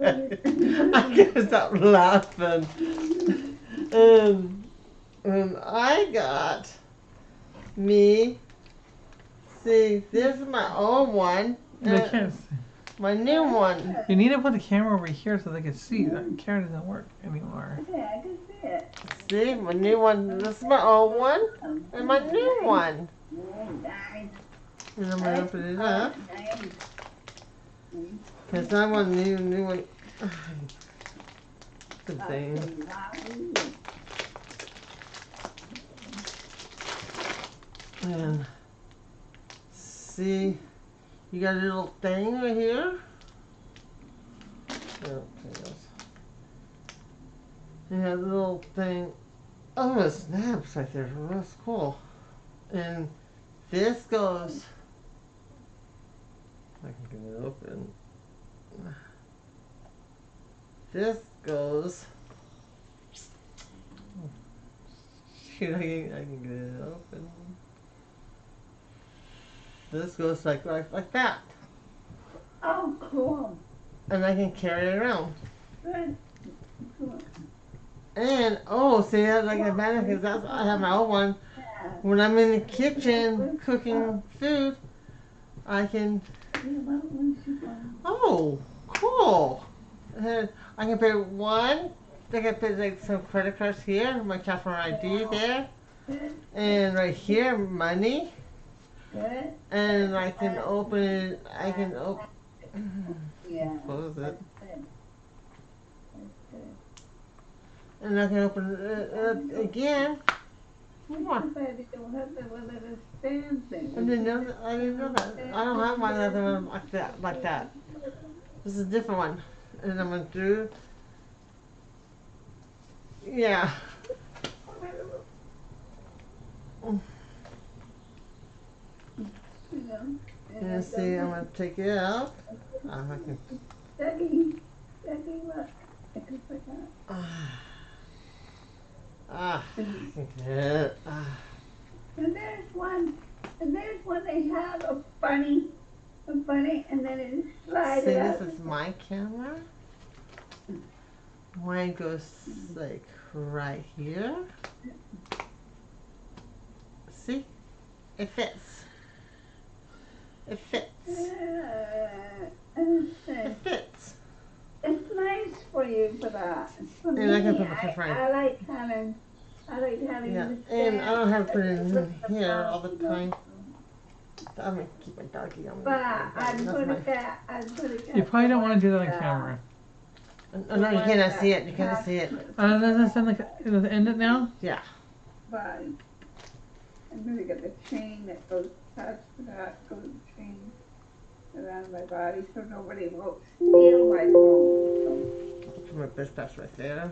I can't stop laughing. Um, um, I got me. See, this is my old one. They uh, can't see. my new one. You need to put the camera over here so they can see. That camera doesn't work anymore. Okay, I can see it. See, my new one. This is my old one and my new one. And I'm gonna open it up because I want new new one. Good thing. And see, you got a little thing right here. Oh, it goes. You have a little thing. Oh, it snaps right there. Oh, that's cool. And this goes. I can get it open. This goes. Shoot, I can, I can get it open. This goes like like, like that, Oh, cool. and I can carry it around. Good. Cool. And oh, see, that's like a benefit. That's I have my old one. Yeah. When I'm in the kitchen cooking food, I can. Yeah, well, once you go- Oh, cool. And I can put one. I can put like some credit cards here, my customer ID there, and right here money. And I can open. I can open. Yeah. Close it. That's good. That's good. And I can open it up again. Of I didn't know that. I didn't know that. I don't have one other one like that. Like that. This is a different one. And I'm gonna do. Yeah. You know, and see, I'm gonna take it out. I Dougie, look. I can. Ah. Ah. I. Ah. And there's one, and there's one they have a bunny, a bunny, and then it slides See, slides this is my camera. Mine goes like right here. See? It fits. It fits. Uh, It fits. it's nice for you for that. For And me, I can put my I. I like having, I like having Yeah, and I don't have to put it in here all the time. I'm gonna keep my doggy on. But I That's put my- it back, I put it. You probably don't want to do that on camera. Oh, no, you cannot see it. You cannot see it. Uh, does it sound like does it end it now? Yeah. But I'm gonna get the chain that goes past that, goes chain around my body so nobody will steal my phone. Put my best pass right there.